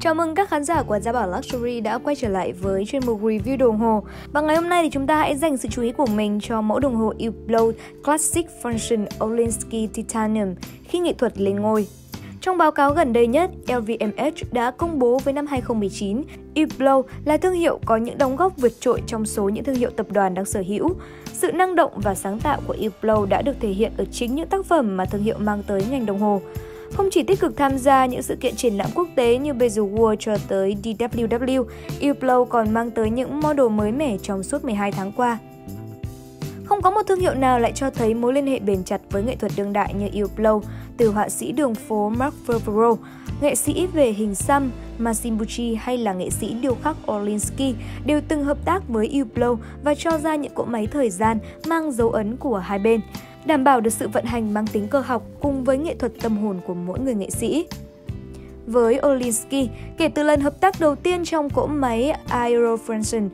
Chào mừng các khán giả của Gia Bảo Luxury đã quay trở lại với chuyên mục review đồng hồ. Và ngày hôm nay thì chúng ta hãy dành sự chú ý của mình cho mẫu đồng hồ Hublot Classic Function Olinsky Titanium khi nghệ thuật lên ngôi. Trong báo cáo gần đây nhất, LVMH đã công bố với năm 2019, Hublot là thương hiệu có những đóng góp vượt trội trong số những thương hiệu tập đoàn đang sở hữu. Sự năng động và sáng tạo của Hublot đã được thể hiện ở chính những tác phẩm mà thương hiệu mang tới ngành đồng hồ. Không chỉ tích cực tham gia những sự kiện triển lãm quốc tế như Bezel World cho tới DWW, Uplow còn mang tới những model mới mẻ trong suốt 12 tháng qua. Không có một thương hiệu nào lại cho thấy mối liên hệ bền chặt với nghệ thuật đương đại như Uplow từ họa sĩ đường phố Mark Favreau, nghệ sĩ về hình xăm Masimbuchi hay là nghệ sĩ điêu khắc Orlinsky đều từng hợp tác với Uplow và cho ra những cỗ máy thời gian mang dấu ấn của hai bên đảm bảo được sự vận hành mang tính cơ học cùng với nghệ thuật tâm hồn của mỗi người nghệ sĩ. Với Olinsky, kể từ lần hợp tác đầu tiên trong cỗ máy Aerofranson,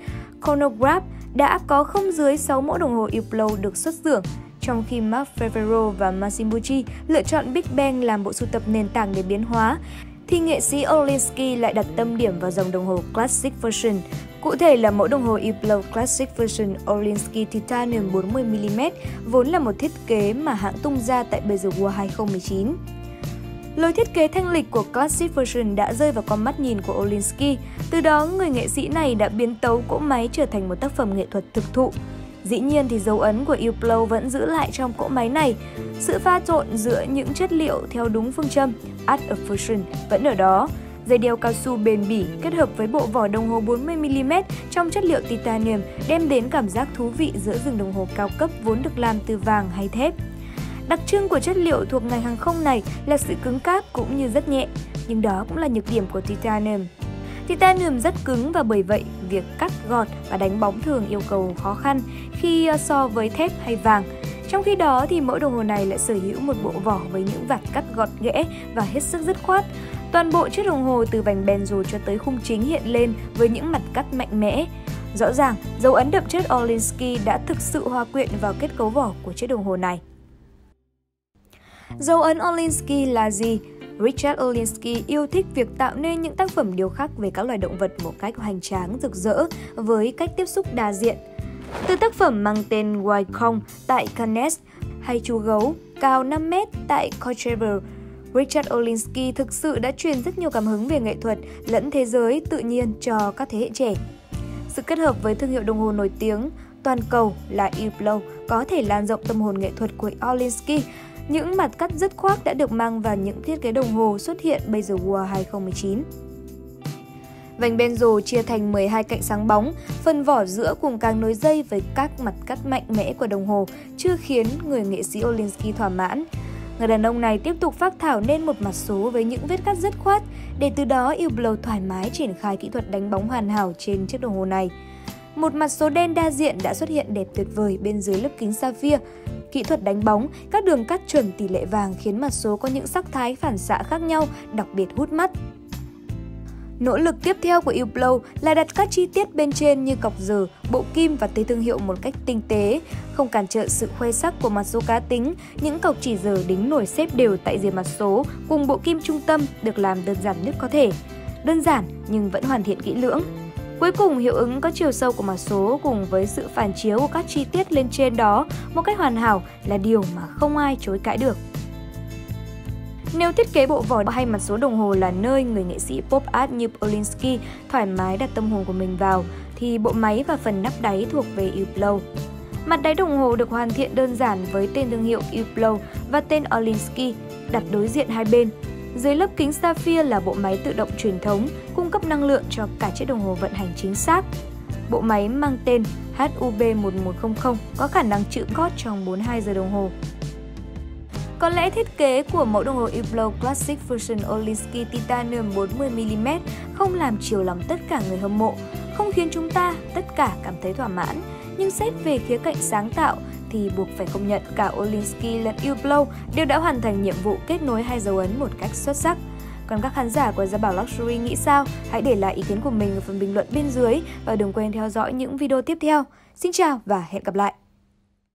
Chronograph đã có không dưới 6 mẫu đồng hồ Uplow được xuất xưởng, trong khi Mark Favero và Masimuchi lựa chọn Big Bang làm bộ sưu tập nền tảng để biến hóa, thì nghệ sĩ Olinsky lại đặt tâm điểm vào dòng đồng hồ Classic Version, Cụ thể là mẫu đồng hồ Hublot Classic Version Olinsky Titanium 40mm vốn là một thiết kế mà hãng tung ra tại Baselworld 2019. Lối thiết kế thanh lịch của Classic Version đã rơi vào con mắt nhìn của Olinsky, từ đó người nghệ sĩ này đã biến tấu cỗ máy trở thành một tác phẩm nghệ thuật thực thụ. Dĩ nhiên thì dấu ấn của Uplow vẫn giữ lại trong cỗ máy này. Sự pha trộn giữa những chất liệu theo đúng phương châm Art of Fusion vẫn ở đó, Dây đeo cao su bền bỉ kết hợp với bộ vỏ đồng hồ 40mm trong chất liệu titanium đem đến cảm giác thú vị giữa rừng đồng hồ cao cấp vốn được làm từ vàng hay thép. Đặc trưng của chất liệu thuộc ngành hàng không này là sự cứng cáp cũng như rất nhẹ, nhưng đó cũng là nhược điểm của titanium. Titanium rất cứng và bởi vậy việc cắt gọt và đánh bóng thường yêu cầu khó khăn khi ờ, so với thép hay vàng. Trong khi đó thì mẫu đồng hồ này lại sở hữu một bộ vỏ với những vạt cắt gọt ghẽ và hết sức dứt khoát. Toàn bộ chiếc đồng hồ từ vành benzo cho tới khung chính hiện lên với những mặt cắt mạnh mẽ. Rõ ràng, dấu ấn đậm chất Olinsky đã thực sự hòa quyện vào kết cấu vỏ của chiếc đồng hồ này. Dấu ấn Olinsky là gì? Richard Olinsky yêu thích việc tạo nên những tác phẩm điêu khắc về các loài động vật một cách hoành tráng, rực rỡ với cách tiếp xúc đa diện. Từ tác phẩm mang tên White Kong tại Cannes hay chú gấu cao 5 mét tại Coachella Richard Olinsky thực sự đã truyền rất nhiều cảm hứng về nghệ thuật lẫn thế giới tự nhiên cho các thế hệ trẻ. Sự kết hợp với thương hiệu đồng hồ nổi tiếng toàn cầu là Hublot có thể lan rộng tâm hồn nghệ thuật của Olinsky. Những mặt cắt dứt khoác đã được mang vào những thiết kế đồng hồ xuất hiện bây giờ World 2019. Vành benzo chia thành 12 cạnh sáng bóng, phần vỏ giữa cùng càng nối dây với các mặt cắt mạnh mẽ của đồng hồ chưa khiến người nghệ sĩ Olinsky thỏa mãn. Người đàn ông này tiếp tục phát thảo nên một mặt số với những vết cắt dứt khoát để từ đó Hublot thoải mái triển khai kỹ thuật đánh bóng hoàn hảo trên chiếc đồng hồ này. Một mặt số đen đa diện đã xuất hiện đẹp tuyệt vời bên dưới lớp kính sapphire. Kỹ thuật đánh bóng, các đường cắt chuẩn tỷ lệ vàng khiến mặt số có những sắc thái phản xạ khác nhau, đặc biệt hút mắt. Nỗ lực tiếp theo của Uplow là đặt các chi tiết bên trên như cọc giờ, bộ kim và tới thương hiệu một cách tinh tế, không cản trở sự khoe sắc của mặt số cá tính. Những cọc chỉ giờ đính nổi xếp đều tại rìa mặt số cùng bộ kim trung tâm được làm đơn giản nhất có thể. Đơn giản nhưng vẫn hoàn thiện kỹ lưỡng. Cuối cùng, hiệu ứng có chiều sâu của mặt số cùng với sự phản chiếu của các chi tiết lên trên đó một cách hoàn hảo là điều mà không ai chối cãi được. Nếu thiết kế bộ vỏ hay mặt số đồng hồ là nơi người nghệ sĩ pop art như Polinsky thoải mái đặt tâm hồn của mình vào, thì bộ máy và phần nắp đáy thuộc về Uplow. Mặt đáy đồng hồ được hoàn thiện đơn giản với tên thương hiệu Uplow và tên Olinsky đặt đối diện hai bên. Dưới lớp kính sapphire là bộ máy tự động truyền thống, cung cấp năng lượng cho cả chiếc đồng hồ vận hành chính xác. Bộ máy mang tên HUB1100 có khả năng chữ cót trong 42 giờ đồng hồ. Có lẽ thiết kế của mẫu đồng hồ Hublot Classic Fusion Olinsky Titanium 40mm không làm chiều lòng tất cả người hâm mộ, không khiến chúng ta tất cả cảm thấy thỏa mãn. Nhưng xét về khía cạnh sáng tạo thì buộc phải công nhận cả Olinsky lẫn Hublot đều đã hoàn thành nhiệm vụ kết nối hai dấu ấn một cách xuất sắc. Còn các khán giả của Gia Bảo Luxury nghĩ sao? Hãy để lại ý kiến của mình ở phần bình luận bên dưới và đừng quên theo dõi những video tiếp theo. Xin chào và hẹn gặp lại!